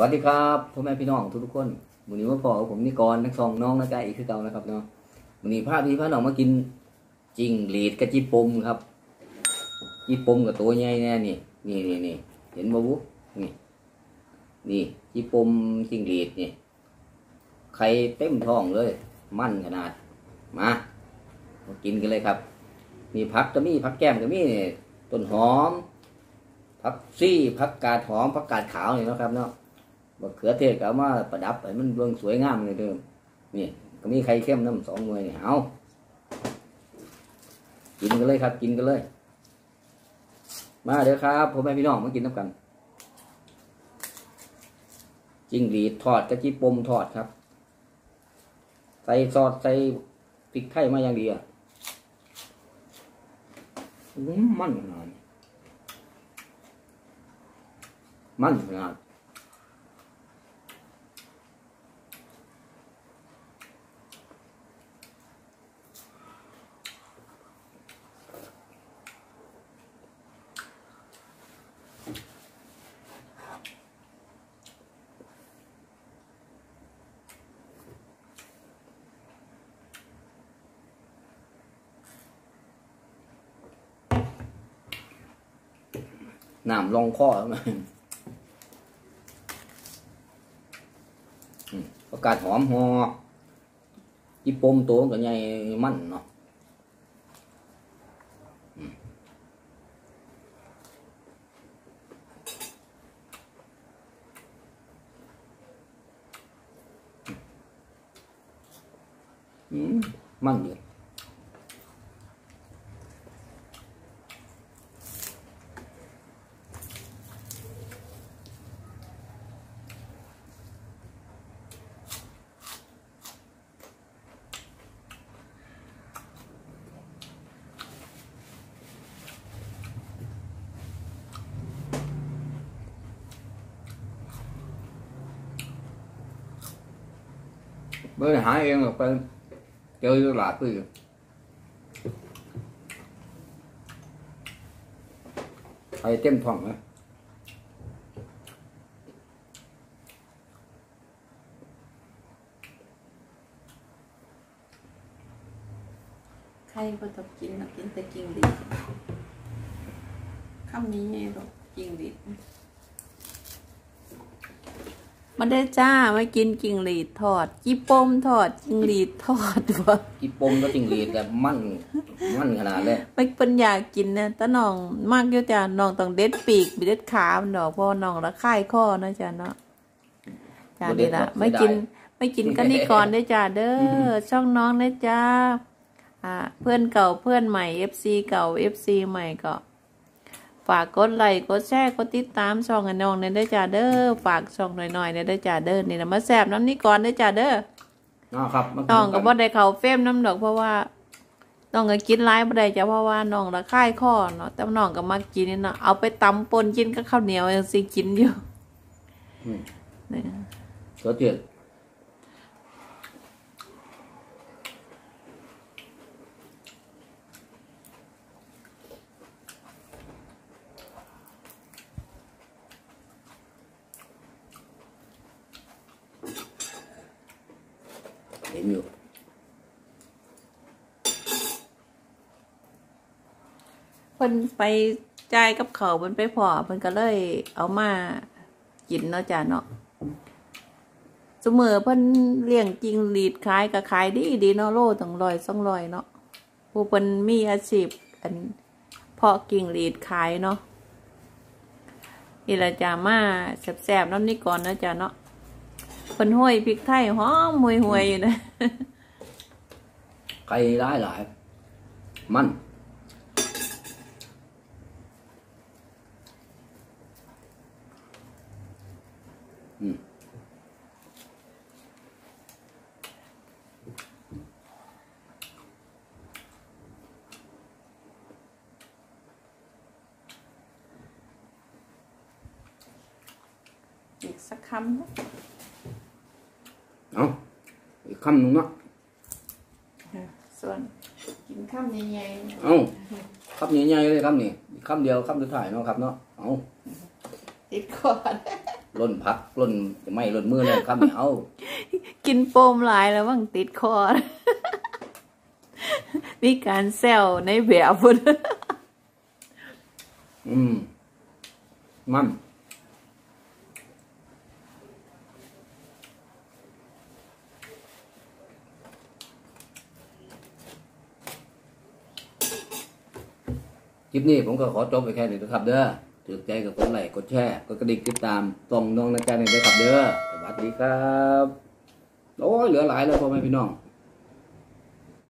วัสดีครับพ่อแม่พี่น้องทุกทุกๆคนวันนี้มาพอผมนิกรนักซองน้องนะจ๊ะอีกคือเก่านะครับเนาะวันนี้พาพี่พาน้องมากินจิงหรีดกับจีปมครับจีปมกับตัวใหญ่แน่นี่นี่นี่นี่เห็นบ่บุนี่นี่จีปมจิงหรีดนี่ไข่เต็มท้องเลย มั่นขนาดมามากินกันเลยครับมีผักก็มีผักแก้มก็มีนี่ต้นหอมผักซี่ผักกาดหอมผักกาดขาวนี่นะครับเนาะ บะเขือเทศก็มาประดับให้มันเบิ่งสวยงามเลยเดิมนี่ก็มีไข่เข้มน้ำสองหน่วยนี่เอากินกันเลยครับ กินกันเลย มาเด้อครับพ่อแม่พี่น้องมากินน้ำกันจิ้งหรีดทอดกะจิปมทอดครับ ใส่ซอสใส่พริกไทยมาอย่างดีอะมันขนาดนี้มันขนาด น้ำลองข้อมันอืมประกาศหอมหอจีปมตัวกับใหญ่มันเนาะมันอยู่ บริหารเองออกไปเจอตลาดก็อยู่ไปเต็มท้ องเลยใครก็ต้องกินนะกินแต่จิงหรีดคำนี้ไงหรอกจิงหรีดมาได้จ้ามากินจิงหรีดทอดจีปมทอดจิงหรีดทอดวะกีปมก็จริงดีแต่มันมันขนาดเลยไม่เป็นอยากกินนะแต่น้องมากอยู่จ้าน้องต้องเด็ดปีกไปเด็ดขามันดอกเพราะน้องละค่ายข้อนะจ้าเนาะจ้านี่ละไม่กินไม่กินกันนี่ก่อนได้อจ้าเด้อช่องน้องนะจ้าอ่าเพื่อนเก่าเพื่อนใหม่ FC เก่า FC ใหม่ก็ ฝากกดไลค์กดแชร์กดติดตามช่องกันน้องเนี่ยได้อจ้าเด้อฝากช่องหน่อยๆเนี่ยได้อจ้าเด้อนี่นะมาแซบน้ำนี่ก่อนได้อจ้าเด้ออ๋อครับมาน้องก็บ่นได้เข้าเฟรมน้ำดอกเพราะว่าน้องก็กินหลายบ่ได้จ้ะเพราะว่าน้องละค่ายข้อเนาะแต่น้องก็มักกินนี่เนาะเอาไปตำปนกินกับข้าวเหนียวยังสิกินอยู่อืมนี่ก็เจืด อยู่ เพิ่นไปจ่ายกับเขาเพิ่นไปพอเพิ่นก็เลยเอามากินเนาะจ้ะเนาะเสมอเพิ่นเลี้ยงจริงหลีดขายก็ขายดีดีเนาะโลตั้งร้อยสองร้อยเนาะผู้เพิ่นมีอาชีพอันเพาะกิ่งหลีดขายเนาะนี่ละจ้ามาแซ่บๆน้ำนี่ก่อนเนาะจ้ะเนาะ เพิ่นห้อยพริกไทยหอมห่วยๆอยู่นะไก่ได้หลาย มันอืมอีกสักคำนะ เอาอีกคำหนึ่งเนาะส่วนกินข้าวใหญ่ๆเอาคำใหญ่ๆเลยคำนี้อีกคำเดียวคำสุดท้ายเนาะครับเนาะเอาติดก่อนมล่นพักล่นจะไม่ล่นมือแล้วครับไม่เอากินโปมหลายแล้วมั่งติดคอ มีการแซวในแบบพุ่น อืมมัน ลิปนี้ผมก็ขอจบไปแค่นี้นะครับ เด้อถือใจกับคนไลกดแชร์กดกระดิ่งติดตามส่งน้องนะจ๊ะนี่ด้วยครับเด้อสวัสดีครับ โอ้ยเหลือหลายแล้วพ่อแม่พี่น้อง